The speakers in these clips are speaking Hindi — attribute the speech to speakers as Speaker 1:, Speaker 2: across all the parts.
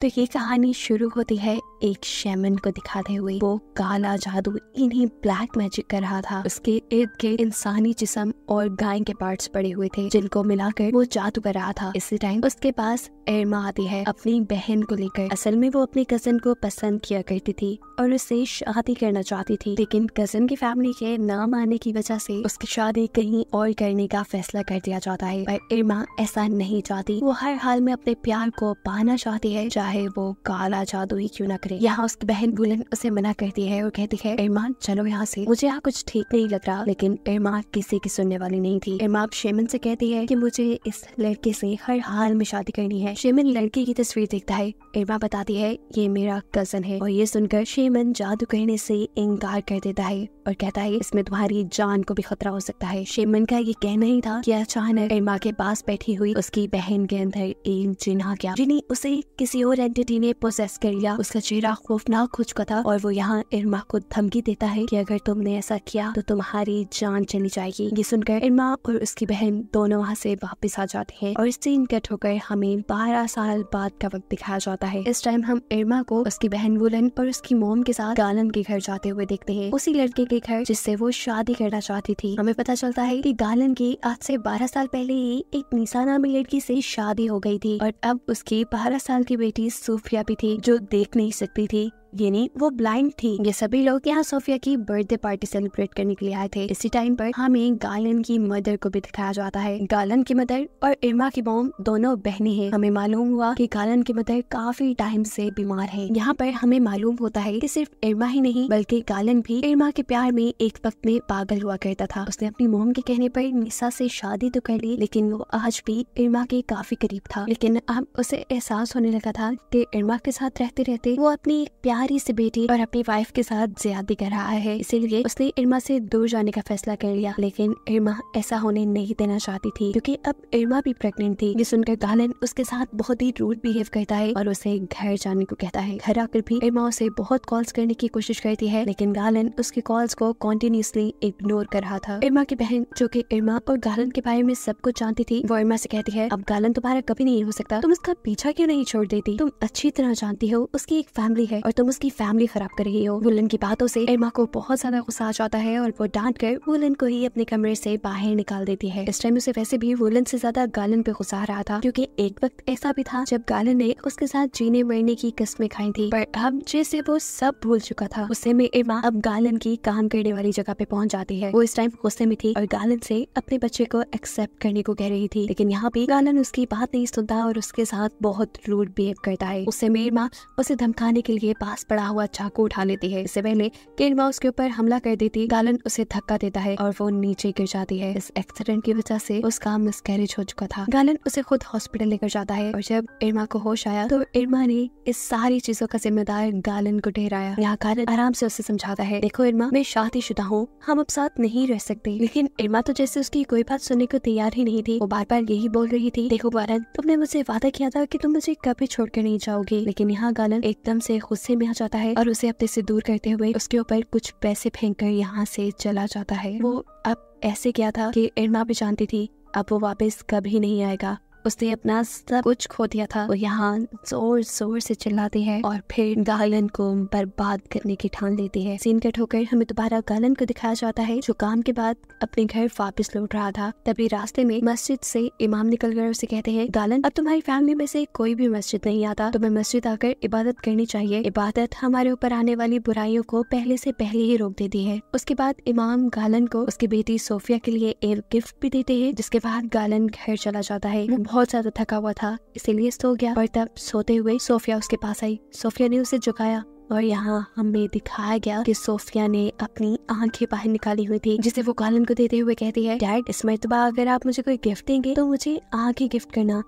Speaker 1: तो ये कहानी शुरू होती है एक शेमन को दिखाते हुए। वो काला जादू, इन्हीं ब्लैक मैजिक कर रहा था। उसके इर्द गिर्द इंसानी जिसम और गाय के पार्ट्स पड़े हुए थे, जिनको मिलाकर वो जादू कर रहा था। इसी टाइम उसके पास एरमा आती है, अपनी बहन को लेकर। असल में वो अपने कज़न को पसंद किया करती थी और उससे शादी करना चाहती थी। लेकिन कज़न की फैमिली के न मानने की वजह से उसकी शादी कहीं और करने का फैसला कर दिया जाता है। पर इरमा ऐसा नहीं चाहती। वो हर हाल में अपने प्यार को पाना चाहती है, चाहे वो काला जादू ही क्यों ना करे? यहाँ उसकी बहन बुलन उसे मना करती है और कहती है इरमान चलो यहाँ से। मुझे यहाँ कुछ ठीक नहीं लग रहा, लेकिन इरमान किसी की सुनने वाली नहीं थी। इरमान शेमन से कहती है कि मुझे इस लड़के से हर हाल में शादी करनी है। शेमन लड़के की तस्वीर देखता है। इरमा बताती है, ये मेरा कज़न है। और ये सुनकर शेमन जादू करने से इनकार कर देता है और कहता है, इसमें तुम्हारी जान को भी खतरा हो सकता है। शेमन का ये कहना ही था कि अचानक इरमा के पास बैठी हुई उसकी बहन के अंदर एक जिन आ गया जिन्हें उसे किसी और एंटिटी ने प्रोसेस कर लिया। उसका चेहरा खौफनाक हो चुका था और वो यहाँ इरमा को धमकी देता है कि अगर तुमने ऐसा किया तो तुम्हारी जान चली जाएगी। ये सुनकर इरमा और उसकी बहन दोनों वहाँ से वापस आ जाते हैं और सीन कट होकर हमें बारह साल बाद का वक्त दिखाया जाता है। इस टाइम हम इरमा को उसकी बहन वुलन और उसकी मोम के साथ गालन के घर जाते हुए देखते हैं। उसी लड़के के घर जिससे वो शादी करना चाहती थी। हमें पता चलता है कि गालन की आज से बारह साल पहले ही एक निशा नामी लड़की से शादी हो गई थी और अब उसकी बारह साल की बेटी सूफिया भी थी जो देख नहीं सकती थी। यानी वो ब्लाइंड थी। ये सभी लोग यहाँ सोफिया की बर्थडे पार्टी सेलिब्रेट करने के लिए आए थे। इसी टाइम पर हमें गालन की मदर को भी दिखाया जाता है। गालन की मदर और इरमा की मोम दोनों बहनें हैं। हमें मालूम हुआ कि गालन की मदर काफ़ी टाइम से बीमार है। यहाँ पर हमें मालूम होता है कि सिर्फ़ इरमा ही नहीं, बल्कि गालन भी इरमा के प्यार में एक वक्त में पागल हुआ करता था। उसने अपनी मोम के कहने पर निशा से शादी तो कर ली, लेकिन वो आज भी इरमा के काफ़ी करीब था। लेकिन अब उसे एहसास होने लगा था कि इरमा के साथ रहते रहते वो अपनी प्यार प्यारी से बेटी और अपनी वाइफ के साथ ज़्यादा कर रहा है। इसीलिए उसने इरमा से दूर जाने का फैसला कर लिया। लेकिन इरमा ऐसा होने नहीं देना चाहती थी, क्योंकि अब इरमा भी प्रेग्नेंट थी। ये सुनकर गालन उसके साथ बहुत ही रूड बिहेव करता है और उसे घर जाने को कहता है। घर आकर भी इरमा उसे बहुत कॉल्स करने की कोशिश करती है, लेकिन गालन उसकी कॉल्स को कॉन्टिन्यूसली इग्नोर कर रहा था। इरमा की बहन, जो की इरमा और गालन के बारे में सब कुछ जानती थी, वो इरमा से कहती है, अब गालन तुम्हारा कभी नहीं हो सकता। तुम उसका पीछा क्यों नहीं छोड़ देती? तुम अच्छी तरह जानती हो, उसकी एक फैमिली है और तुम उसकी फैमिली खराब कर रही हो। वुलन की बातों से एरमा को बहुत ज़्यादा गुस्सा आ जाता है और वो डांट कर वुलन को ही अपने कमरे से बाहर निकाल देती है। इस टाइम उसे वैसे भी वुलन से ज़्यादा गालन पे गुस्सा रहा था, क्योंकि एक वक्त ऐसा भी था जब गालन ने उसके साथ जीने मरने की कस्में खाई थी। पर अब जैसे वो सब भूल चुका था उससे में इरमा अब गालन की काम करने वाली जगह पे पहुँच जाती है। वो इस टाइम गुस्से में थी और गालन से अपने बच्चे को एक्सेप्ट करने को कह रही थी। लेकिन यहाँ पे गालन उसकी बात नहीं सुनता और उसके साथ बहुत रूड बिहेव करता है। उससे मेरी माँ उसे धमकाने के लिए पास पड़ा हुआ चाकू उठा लेती है। इससे पहले केरमा उसके ऊपर हमला कर देती, गालन उसे धक्का देता है और वो नीचे गिर जाती है। इस एक्सीडेंट की वजह से उसका मिसकैरेज हो चुका था। गालन उसे खुद हॉस्पिटल लेकर जाता है और जब इरमा को होश आया तो इरमा ने इस सारी चीज़ों का जिम्मेदार गालन को ठहराया। यहाँ गालन आराम से उसे समझाता है, देखो इरमा, मैं शादी शुदा हूँ, हम अब साथ नहीं रह सकते। लेकिन इरमा तो जैसे उसकी कोई बात सुनने को तैयार ही नहीं थी, वो बार बार यही बोल रही थी, देखो गालन, तुमने मुझसे वादा किया था कि तुम मुझे कभी छोड़कर नहीं जाओगे। लेकिन यहाँ गालन एकदम से गुस्से में आ जाता है और उसे अपने से दूर करते हुए उसके ऊपर कुछ पैसे फेंक कर यहाँ से चला जाता है। वो अब ऐसे क्या था कि इरमा भी जानती थी, अब वो वापस कभी नहीं आएगा। उसने अपना सब कुछ खो दिया था। वो यहाँ ज़ोर ज़ोर से चिल्लाती है और फिर गालन को बर्बाद करने की ठान लेती है। सीन कट होकर हमें दोबारा गालन को दिखाया जाता है, जो काम के बाद अपने घर वापस लौट रहा था। तभी रास्ते में मस्जिद से इमाम निकल कर उसे कहते हैं, गालन, अब तुम्हारी फैमिली में से कोई भी मस्जिद नहीं आता। तुम्हें मस्जिद आकर इबादत करनी चाहिए। इबादत हमारे ऊपर आने वाली बुराइयों को पहले से पहले ही रोक देती है। उसके बाद इमाम गालन को उसकी बेटी सोफिया के लिए एक गिफ्ट भी देते हैं, जिसके बाद गालन घर चला जाता है। बहुत ज़्यादा थका हुआ था, इसीलिए सो गया। पर तब सोते हुए सोफिया उसके पास आई। सोफिया ने उसे झुकाया और यहाँ हमें दिखाया गया कि सोफिया ने अपनी आँखें बाहर निकाली हुई थी, जिसे वो गालन को देते हुए कहती है, डैड, इस मरतबा, अगर आप मुझे कोई गिफ्ट देंगे तो मुझे आँखें गिफ्ट करना।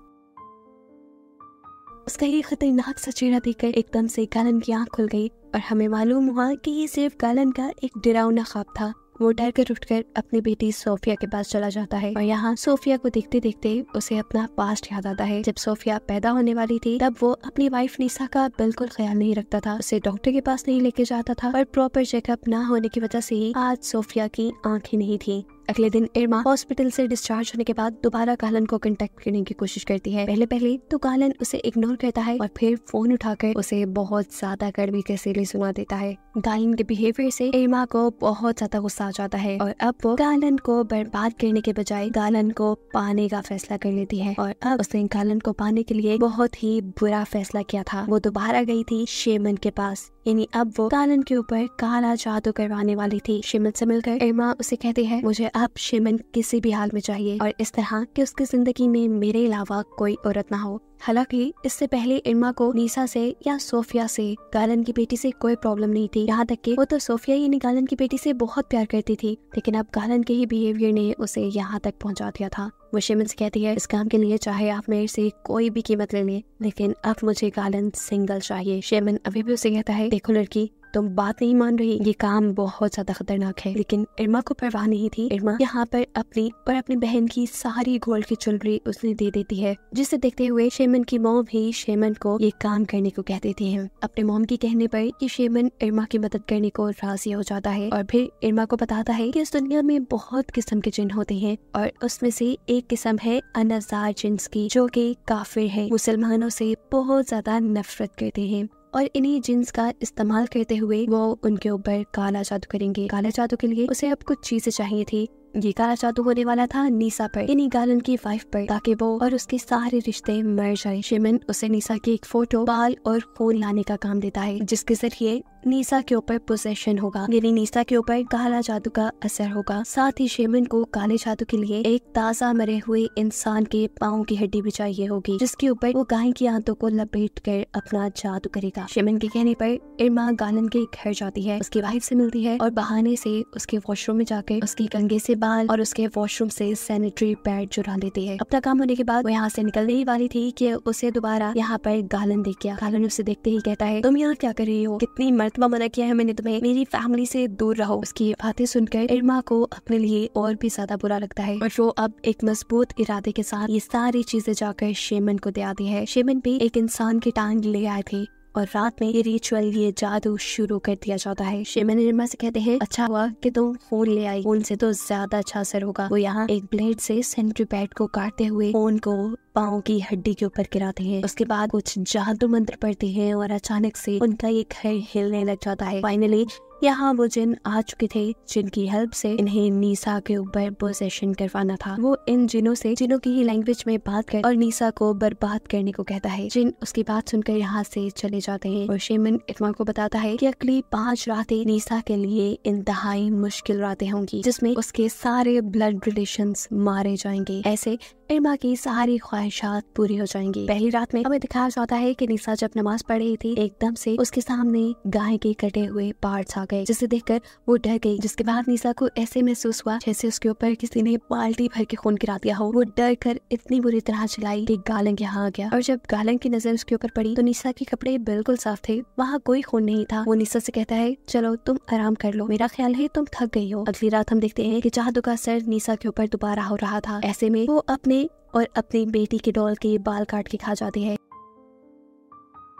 Speaker 1: उसका ये खतरनाक सा चेहरा देखकर एकदम से गालन की आँख खुल गई और हमें मालूम हुआ कि ये सिर्फ़ गालन का एक डरावना ख्वाब था। वो डर कर उठकर अपनी बेटी सोफिया के पास चला जाता है और यहाँ सोफिया को देखते देखते उसे अपना पास्ट याद आता है। जब सोफिया पैदा होने वाली थी, तब वो अपनी वाइफ निशा का बिल्कुल ख्याल नहीं रखता था। उसे डॉक्टर के पास नहीं लेके जाता था और प्रॉपर चेकअप ना होने की वजह से ही आज सोफिया की आँखें नहीं थी। अगले दिन इरमा हॉस्पिटल से डिस्चार्ज होने के बाद दोबारा गालन को कंटेक्ट करने की कोशिश करती है। पहले पहले तो गालन उसे इग्नोर करता है और फिर फ़ोन उठाकर उसे बहुत ज़्यादा कड़वी तहसीली सुना देता है। गालन के बिहेवियर से इरमा को बहुत ज़्यादा गुस्सा आ जाता है और अब वो गालन को बर्बाद करने के बजाय गालन को पाने का फैसला कर लेती है और अब उसने गालन को पाने के लिए बहुत ही बुरा फैसला किया था। वो दोबारा गई थी शेमन के पास। यानी अब वो कालन के ऊपर काला जादू करवाने वाली थी। शिमन से मिलकर इरमा उसे कहती है, मुझे अब शिमन किसी भी हाल में चाहिए और इस तरह की उसकी ज़िंदगी में मेरे अलावा कोई औरत ना हो। हालाँकि, इससे पहले इरमा को नीसा से या सोफिया से गालन की बेटी से कोई प्रॉब्लम नहीं थी। यहाँ तक कि वो तो सोफिया यानी गालन की बेटी से बहुत प्यार करती थी, लेकिन अब गालन के ही बिहेवियर ने उसे यहाँ तक पहुँचा दिया था। वो शिमन से कहती है, इस काम के लिए चाहे आप मेरे से कोई भी कीमत ले लें, लेकिन अब मुझे गालन सिंगल चाहिए। शेमन अभी भी उसे कहता है, देखो लड़की तुम बात नहीं मान रही। ये काम बहुत ज़्यादा खतरनाक है। लेकिन इरमा को परवाह नहीं थी। इरमा यहाँ पर अपनी और अपनी बहन की सारी गोल्ड की ज्वेलरी उसने दे देती है, जिसे देखते हुए शेमन की मोम भी शेमन को ये काम करने को कह देती है। अपने मोम के कहने पर कि शेमन इरमा की मदद करने को राज़ी हो जाता है और फिर इरमा को बताता है कि इस दुनिया में बहुत किस्म के जिन होते हैं और उसमें से एक किस्म है अनजार जिन्स की, जो कि काफिर है। मुसलमानों से बहुत ज़्यादा नफरत करते हैं। और इन्हीं जीन्स का इस्तेमाल करते हुए वो उनके ऊपर काला जादू करेंगे। काला जादू के लिए उसे अब कुछ चीज़ें चाहिए थी। ये काला जादू होने वाला था नीसा पर। यानी गालन की वाइफ पर, ताकि वो और उसके सारे रिश्ते मर जाए। शिमन उसे नीसा की एक फ़ोटो बाल और खून लाने का काम देता है, जिसके ज़रिए नीसा के ऊपर पोजेशन होगा। यानी नीसा के ऊपर काला जादू का असर होगा। साथ ही शेमन को काले जादू के लिए एक ताज़ा मरे हुए इंसान के पाओ की हड्डी भी चाहिए होगी, जिसके ऊपर वो गाय की आंतों को लपेट कर अपना जादू करेगा। शेमन के कहने पर इरमा गालन के घर जाती है, उसकी वाइफ से मिलती है और बहाने से उसके वॉशरूम में जाकर उसके कंगे से बाल और उसके वॉशरूम से सैनिटरी पैड चुरा लेती है। अपना काम होने के बाद वो यहाँ से निकलने ही वाली थी कि उसे दोबारा यहाँ पर गालन देख गया। गालन उसे देखते ही कहता है, तुम यहाँ क्या कर रही हो? कितनी मरतबा मना किया है मैंने तुम्हें। मेरी फैमिली से दूर रहो। उसकी बातें सुनकर इरमा को अपने लिए और भी ज़्यादा बुरा लगता है। और वो अब एक मज़बूत इरादे के साथ ये सारी चीज़ें जाकर शेमन को दे आती है। शेमन भी एक इंसान की टांग ले आए थे और रात में ये रिचुअल ये जादू शुरू कर दिया जाता है। शेमन निर्मा से कहते हैं अच्छा हुआ कि तुम फ़ोन ले आई। फ़ोन से तो ज़्यादा अच्छा असर होगा। वो यहाँ एक ब्लेड से सेंट्रीपैड को काटते हुए फ़ोन को पाओ की हड्डी के ऊपर गिराते हैं। उसके बाद कुछ जादू मंत्र पढ़ते हैं और अचानक से उनका ये घर हिलने लग जाता है। फाइनली यहाँ वो जिन आ चुके थे, जिनकी हेल्प से इन्हें नीसा के ऊपर पोजेशन करवाना था। वो इन जिनों से, जिनों की ही लैंग्वेज में बात कर और नीसा को बर्बाद करने को कहता है। जिन उसकी बात सुनकर यहाँ से चले जाते हैं और शेमन इतमा को बताता है कि अगली पाँच रातें नीसा के लिए इंतहाई मुश्किल रातें होंगी, जिसमें उसके सारे ब्लड रिलेशन मारे जाएँगे। ऐसे इरमा की सारी ख्वाहिशात पूरी हो जाएँगी। पहली रात में हमें दिखाया जाता है कि निशा जब नमाज़ पढ़ रही थी, एकदम से उसके सामने गाय के कटे हुए पार्ट्स आ गए, जिसे देखकर वो डर गई। जिसके बाद निशा को ऐसे महसूस हुआ जैसे उसके ऊपर किसी ने बाल्टी भर के खून गिरा दिया हो। वो डर कर इतनी बुरी तरह चलाई कि गालंग यहाँ आ गया। और जब गालंग की नज़र उसके ऊपर पड़ी तो निशा के कपड़े बिल्कुल साफ़ थे, वहाँ कोई खून नहीं था। वो निशा से कहता है, चलो, तुम आराम कर लो। मेरा ख्याल है तुम थक गई हो। अगली रात हम देखते हैं कि जादू का सर निशा के ऊपर दोबारा हो रहा था। ऐसे में वो अपने और अपनी बेटी के डॉल के बाल काट के खा जाती है।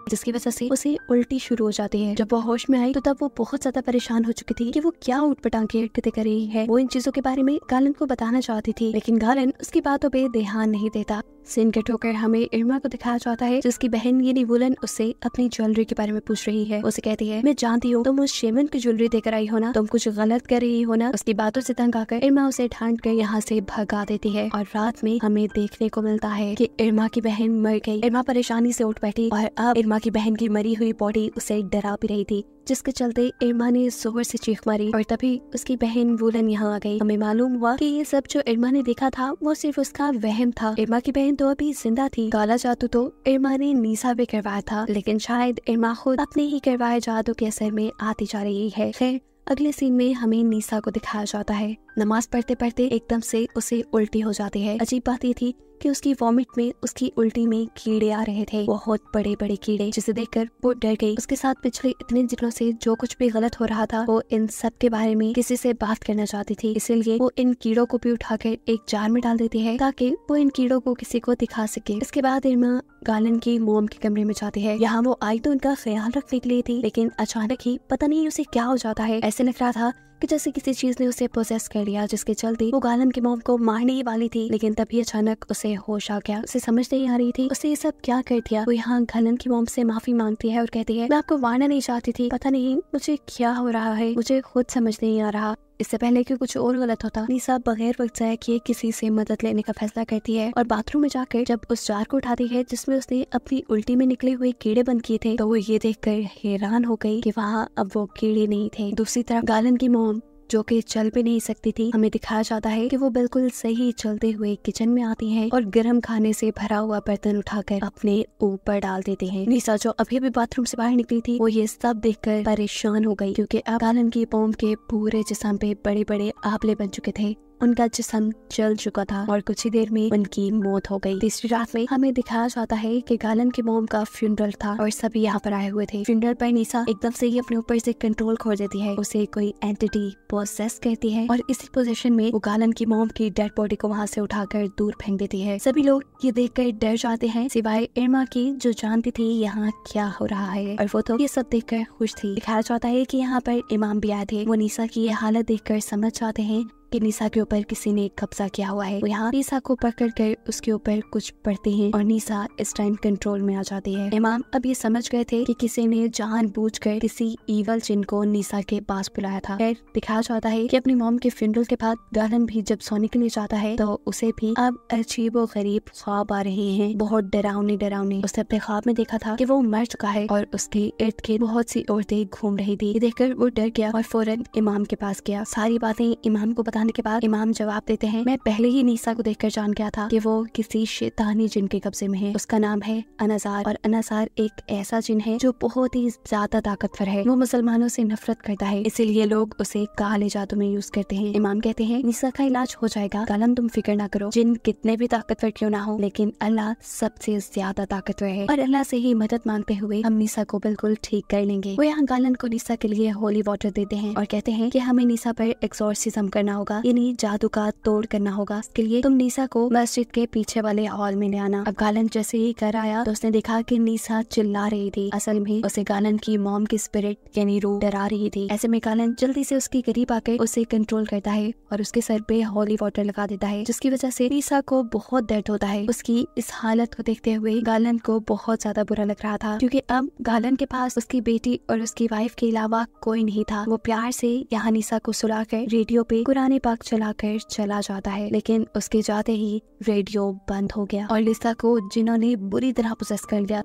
Speaker 1: जिसकी वजह से उसे उल्टी शुरू हो जाती है। जब वो होश में आई तो तब वो बहुत ज़्यादा परेशान हो चुकी थी कि वो क्या उठ पटांग की हरकतें कर रही है। वो इन चीज़ों के बारे में गालन को बताना चाहती थी, लेकिन गालन उसकी बातों पे ध्यान नहीं देता। सिन के ठोकर हमें इरमा को दिखाया जाता है, जिसकी बहन ये वुलन उससे अपनी ज्वेलरी के बारे में पूछ रही है। उसे कहती है, मैं जानती हूँ, तुम उस शेमन की ज्वेलरी देकर आई हो ना? तुम कुछ गलत कर रही हो ना? उसकी बातों से तंग आकर इरमा उसे ढांट कर यहाँ से भगा देती है और रात में हमें देखने को मिलता है की इरमा की बहन मर गई। इरमा परेशानी से उठ बैठी और अब इरमा की बहन की मरी हुई बॉडी उसे डरा भी रही थी। जिसके चलते इरमा ने ज़ोर से चीख मारी और तभी उसकी बहन वुलन यहाँ आ गई। हमें मालूम हुआ कि ये सब जो इरमा ने देखा था, वो सिर्फ़ उसका वहम था। इरमा की बहन तो अभी ज़िंदा थी। काला जादू तो इरमा ने नीसा भी करवाया था, लेकिन शायद इरमा खुद अपने ही करवाए जादू के असर में आती जा रही है। खैर, अगले सीन में हमें नीसा को दिखाया जाता है। नमाज़ पढ़ते पढ़ते एकदम से उसे उल्टी हो जाती है। अजीब बात ये थी कि उसकी वॉमिट में, उसकी उल्टी में कीड़े आ रहे थे। बहुत बड़े बड़े कीड़े, जिसे देखकर वो डर गई। उसके साथ पिछले इतने दिनों से जो कुछ भी गलत हो रहा था, वो इन सब के बारे में किसी से बात करना चाहती थी। इसीलिए वो इन कीड़ों को भी उठाकर एक जार में डाल देती है, ताकि वो इन कीड़ों को किसी को दिखा सके। इसके बाद इरमा गालन की मोम के कमरे में जाती है। यहाँ वो आई तो उनका ख्याल रखने के लिए थी, लेकिन अचानक ही पता नहीं उसे क्या हो जाता है। ऐसे लग रहा था कि जैसे किसी चीज़ ने उसे प्रोसेस कर लिया, जिसके चलते वो गालन की मोम को मारने ही वाली थी, लेकिन तभी अचानक उसे होश आ गया। उसे समझ नहीं आ रही थी उसे ये सब क्या कर दिया? वो यहाँ गालन की मोम से माफ़ी मांगती है और कहती है, मैं आपको मारना नहीं चाहती थी। पता नहीं मुझे क्या हो रहा है, मुझे खुद समझ नहीं आ रहा। इससे पहले कि कुछ और गलत होता निशा बगैर वक्त जाए किए किसी से मदद लेने का फैसला करती है और बाथरूम में जाकर जब उस जार को उठाती है, जिसमें उसने अपनी उल्टी में निकले हुए कीड़े बंद किए थे तो वो ये देखकर हैरान हो गई कि वहाँ अब वो कीड़े नहीं थे। दूसरी तरफ़ गालन की मोम जो कि चल भी नहीं सकती थी। हमें दिखाया जाता है कि वो बिल्कुल सही चलते हुए किचन में आती है और गर्म खाने से भरा हुआ बर्तन उठाकर अपने ऊपर डाल देते हैं। निशा जो अभी भी बाथरूम से बाहर निकली थी, वो ये सब देखकर परेशान हो गई, क्यूँकी अब कालन की पोम के पूरे जिसम पे बड़े बड़े आबले बन चुके थे। उनका जिसम जल चुका था और कुछ ही देर में उनकी मौत हो गई। तीसरी रात में हमें दिखाया जाता है कि गालन के मोम का फ्यूनरल था और सभी यहाँ पर आए हुए थे। फ्यूनरल पर निशा एकदम से ही अपने ऊपर से कंट्रोल खो देती है। उसे कोई एंटिटी प्रोसेस करती है और इसी पोजीशन में वो गालन की मोम की डेड बॉडी को वहाँ से उठाकर दूर फेंक देती है। सभी लोग ये देख कर डर जाते हैं, सिवाय इरमा की, जो जानती थी यहाँ क्या हो रहा है। और वो तो ये सब देख कर खुश थी। दिखाया जाता है की यहाँ पर इमाम भी आए थे। वो निशा की ये हालत देख कर समझ जाते हैं कि निशा के ऊपर किसी ने कब्जा किया हुआ है। यहाँ निशा को पकड़ कर उसके ऊपर कुछ पढ़ते हैं और निशा इस टाइम कंट्रोल में आ जाती है। इमाम अब ये समझ गए थे कि किसी ने जान बूझ कर किसी ईवल जिन को निशा के पास बुलाया था। फिर दिखाया जाता है कि अपनी मॉम के फिनरल के बाद गालन भी जब सोने के लिए जाता है तो उसे भी अब अजीब और गरीब ख्वाब आ रहे हैं। बहुत डरावने डरावने। उसने अपने ख्वाब में देखा था कि वो मर चुका है और उसके इर्द गिर्द बहुत सी औरतें घूम रही थी। देखकर वो डर गया और फ़ौरन इमाम के पास गया। सारी बातें इमाम को बता बताने के बाद इमाम जवाब देते हैं, मैं पहले ही नीसा को देखकर जान गया था कि वो किसी शैतानी जिन के कब्जे में है। उसका नाम है अनाजार और अनाजार एक ऐसा जिन है जो बहुत ही ज़्यादा ताकतवर है। वो मुसलमानों से नफरत करता है, इसीलिए लोग उसे काले जादू में यूज़ करते हैं। इमाम कहते हैं, निसा का इलाज हो जाएगा, कलम तुम फ़िक्र ना करो। जिन कितने भी ताकतवर क्यों ना हो, लेकिन अल्लाह सबसे ज़्यादा ताकतवर है। और अल्लाह से ही मदद मांगते हुए हम निसा को बिल्कुल ठीक कर लेंगे। वो यहाँ गालन को निसा के लिए होली वाटर देते हैं और कहते हैं कि हमें निसा पर एक्सोरसिज्म करना होगा। होगा। यानी जादू का तोड़ करना होगा। इसके लिए तुम नीसा को मस्जिद के पीछे वाले हॉल में ले आना। अब गालन जैसे ही घर आया तो उसने देखा कि नीसा चिल्ला रही थी। असल में उसे गालन की मॉम की स्पिरिट यानी रूह, डरा रही थी। ऐसे में गालन जल्दी से उसके करीब आकर उसे कंट्रोल करता है और उसके सर पे हॉली वाटर लगा देता है, जिसकी वजह से नीसा को बहुत दर्द होता है। उसकी इस हालत को देखते हुए गालन को बहुत ज़्यादा बुरा लग रहा था, क्योंकि अब गालन के पास उसकी बेटी और उसकी वाइफ के अलावा कोई नहीं था। वो प्यार से यहाँ निशा को सुलाकर रेडियो पे पुराने पाक चलाकर चला जाता है, लेकिन उसके जाते ही रेडियो बंद हो गया और लिसा को जिन्होंने बुरी तरह प्रोसेस कर लिया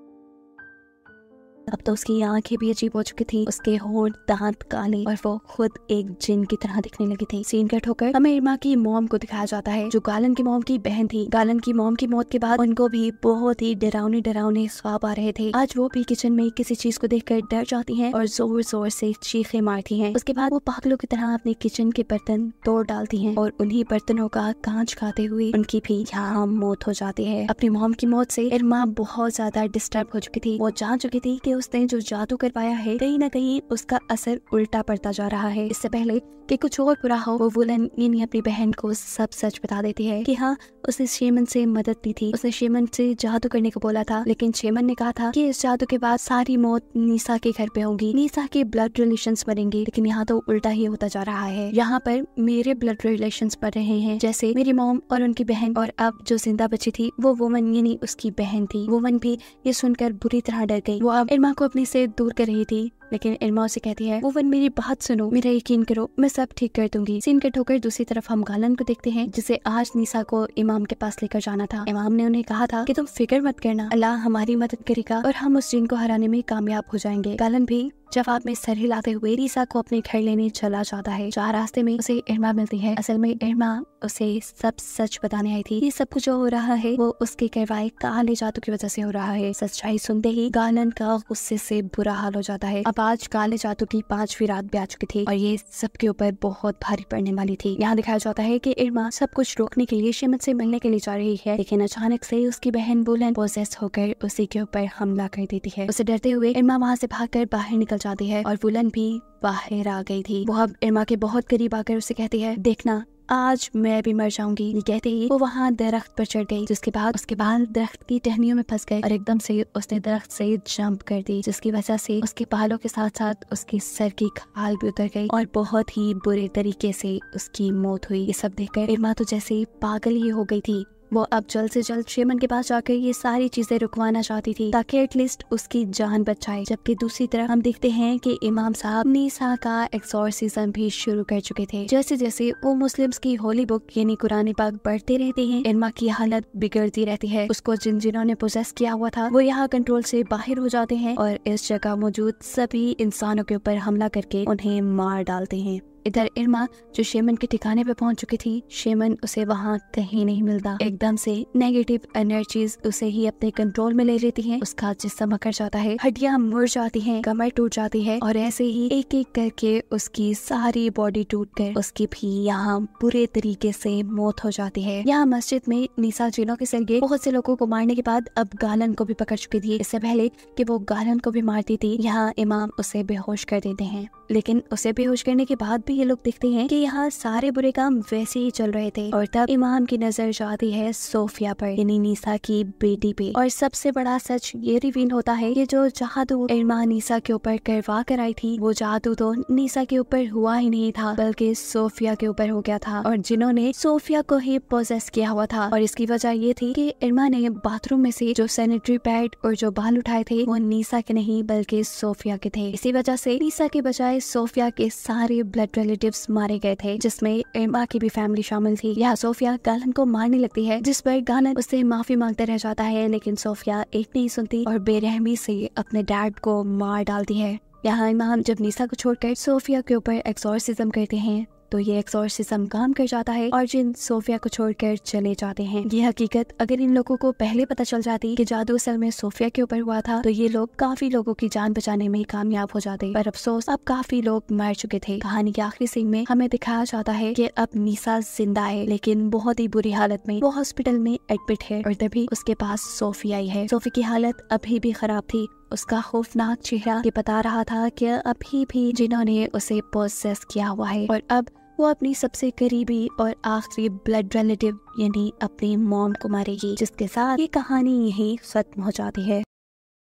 Speaker 1: अब तो उसकी आँखें भी अजीब हो चुकी थी। उसके होंठ, दांत काले और वो खुद एक जिन की तरह दिखने लगी थी। सीन कट होकर हमें इरमा की मोम को दिखाया जाता है, जो गालन की मोम की बहन थी। गालन की मोम की मौत के बाद उनको भी बहुत ही डरावने डरावने ख्वाब आ रहे थे। आज वो भी किचन में किसी चीज़ को देखकर डर जाती है और ज़ोर ज़ोर से चीखे मारती है। उसके बाद वो पागलों की तरह अपने किचन के बर्तन तोड़ डालती है और उन्ही बर्तनों का कांच खाते हुए उनकी भी यहाँ मौत हो जाती है। अपनी मोम की मौत से इरमा बहुत ज़्यादा डिस्टर्ब हो चुकी थी। वो जान चुकी थी की उसने जो जादू करवाया है, कहीं ना कहीं उसका असर उल्टा पड़ता जा रहा है। इससे पहले कि कुछ और बुरा हो, वो वुलन यानी अपनी बहन को सब सच बता देती है कि हाँ उसने शेमन से मदद ली थी। उसने शेमन से जादू करने को बोला था, लेकिन शेमन ने कहा था कि इस जादू के बाद सारी मौत नीसा के घर पे होगी। नीसा के ब्लड रिलेशन बनेंगे, लेकिन यहाँ तो उल्टा ही होता जा रहा है। यहाँ पर मेरे ब्लड रिलेशन बढ़ रहे हैं, जैसे मेरी मोम और उनकी बहन, और अब जो ज़िंदा बची थी, वो वुमन यानी उसकी बहन थी। वुमन भी ये सुनकर बुरी तरह डर गई। वो अब को अपने से दूर कर रही थी। लेकिन इरमा उसे कहती है वो वन मेरी बात सुनो, मेरा यकीन करो, मैं सब ठीक कर दूँगी। सीन कट होकर दूसरी तरफ़ हम गालन को देखते हैं, जिसे आज निशा को इमाम के पास लेकर जाना था। इमाम ने उन्हें कहा था कि तुम फ़िक्र मत करना, अल्लाह हमारी मदद करेगा और हम उस जिन को हराने में कामयाब हो जाएँगे। गालन भी जवाब में सर हिलाते हुए रीसा को अपने घर लेने चला जाता है। जहाँ रास्ते में उसे इरमा मिलती है। असल में इरमा उसे सब सच बताने आई थी। ये सब कुछ जो हो रहा है, वो उसके करवाए काले जादू की वजह से हो रहा है। सच्चाई सुनते ही गालन का गुस्से से बुरा हाल हो जाता है। अब आज काले जादू की पांचवी रात भी आ चुकी थी और ये सबके ऊपर बहुत भारी पड़ने वाली थी। यहाँ दिखाया जाता है की इरमा सब कुछ रोकने के लिए शेमत से मिलने के लिए जा रही है, लेकिन अचानक से उसकी बहन बुलन पोजेस होकर उसी के ऊपर हमला कर देती है। उसे डरते हुए इरमा वहाँ से भाग बाहर निकल जाती है और बुलन भी बाहर आ गई थी। वो अब इरमा के बहुत करीब आकर उसे कहती है, देखना आज मैं भी मर जाऊँगी। ये कहते ही वो वहाँ दरख्त पर चढ़ गई, जिसके बाद उसके बाल दरख्त की टहनियों में फंस गए और एकदम से उसने दरख्त से जंप कर दी, जिसकी वजह से उसके बालों के साथ साथ उसके सर की खाल भी उतर गई और बहुत ही बुरे तरीके से उसकी मौत हुई। ये सब देखकर इरमा तो जैसे पागल ही हो गई थी। वो अब जल्द से जल्द शेमन के पास जाकर ये सारी चीज़ें रुकवाना चाहती थी, ताकि एटलीस्ट उसकी जान बचाए। जबकि दूसरी तरफ़ हम देखते हैं कि इमाम साहब नीसा का एक्सोरसिज्म भी शुरू कर चुके थे। जैसे जैसे वो मुस्लिम्स की होली बुक यानी कुरानी पाक बढ़ते रहते हैं इरमा की हालत बिगड़ती रहती है। उसको जिन जिन्होंने प्रोसेस किया हुआ था, वो यहाँ कंट्रोल से बाहर हो जाते हैं और इस जगह मौजूद सभी इंसानों के ऊपर हमला करके उन्हें मार डालते हैं। इधर इरमा, जो शेमन के ठिकाने पे पहुँच चुकी थी, शेमन उसे वहाँ कहीं नहीं मिलता। एकदम से नेगेटिव एनर्जीज उसे ही अपने कंट्रोल में ले लेती हैं। उसका जिस्म अकड़ जाता है, हड्डियाँ मुड़ जाती हैं, कमर टूट जाती है, और ऐसे ही एक एक करके उसकी सारी बॉडी टूट कर उसकी भी यहाँ बुरे तरीके से मौत हो जाती है। यहाँ मस्जिद में निशा जिनों के ज़रिए बहुत से लोगों को मारने के बाद अब गालन को भी पकड़ चुकी थी। इससे पहले कि वो गालन को भी मारती थी, यहाँ इमाम उसे बेहोश कर देते हैं। लेकिन उसे बेहोश करने के बाद भी ये लोग देखते हैं कि यहाँ सारे बुरे काम वैसे ही चल रहे थे। और तब इमाम की नज़र जाती है सोफिया पर, यानी नीसा की बेटी पे। और सबसे बड़ा सच ये रिवील होता है कि जो जादू इरमा नीसा के ऊपर करवा कर आई थी, वो जादू तो नीसा के ऊपर हुआ ही नहीं था, बल्कि सोफिया के ऊपर हो गया था। और जिन्होंने सोफिया को ही प्रोसेस किया हुआ था। और इसकी वजह ये थी कि इरमा ने बाथरूम में से जो सैनिटरी पैड और जो बाल उठाए थे, वो नीसा के नहीं, बल्कि सोफिया के थे। इसी वजह से नीसा के बजाय सोफिया के सारे ब्लड रिलेटिव्स मारे गए थे, जिसमें एम्मा की भी फैमिली शामिल थी। यहाँ सोफिया गालन को मारने लगती है, जिस पर गालन उससे माफ़ी मांगते रह जाता है, लेकिन सोफिया एक नहीं सुनती और बेरहमी से अपने डैड को मार डालती है। यहाँ इमाम जब निशा को छोड़कर सोफिया के ऊपर एक्सोरसिज्म करते हैं। तो ये एक्सोरसिज्म काम कर जाता है और जिन सोफिया को छोड़कर चले जाते हैं, ये हकीकत अगर इन लोगों को पहले पता चल जाती कि जादू असल में सोफिया के ऊपर हुआ था तो ये लोग काफ़ी लोगों की जान बचाने में कामयाब हो जाते। पर अफसोस, अब काफ़ी लोग मर चुके थे। कहानी के आखिरी सीन में हमें दिखाया जाता है की अब निशा ज़िंदा है, लेकिन बहुत ही बुरी हालत में वो हॉस्पिटल में एडमिट है और तभी उसके पास सोफी आई है। सोफी की हालत अभी भी खराब थी उसका खौफनाक चेहरा ये बता रहा था कि अभी भी जिन्होंने उसे प्रोसेस किया हुआ है और अब वो अपनी सबसे करीबी और आखिरी ब्लड रिलेटिव यानी अपनी मॉम को मारेगी, जिसके साथ ये कहानी यही खत्म हो जाती है।